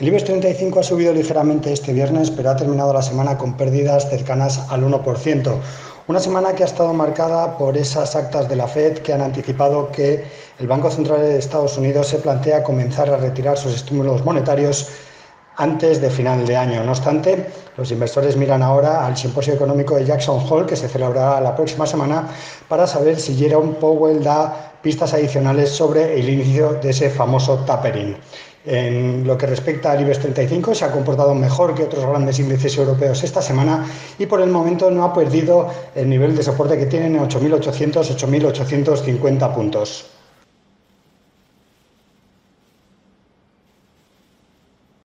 El IBEX 35 ha subido ligeramente este viernes, pero ha terminado la semana con pérdidas cercanas al 1%. Una semana que ha estado marcada por esas actas de la Fed que han anticipado que el Banco Central de Estados Unidos se plantea comenzar a retirar sus estímulos monetarios antes de final de año. No obstante, los inversores miran ahora al simposio económico de Jackson Hole, que se celebrará la próxima semana, para saber si Jerome Powell da pistas adicionales sobre el inicio de ese famoso tapering. En lo que respecta al IBEX 35, se ha comportado mejor que otros grandes índices europeos esta semana y por el momento no ha perdido el nivel de soporte que tiene en 8.800-8.850 puntos.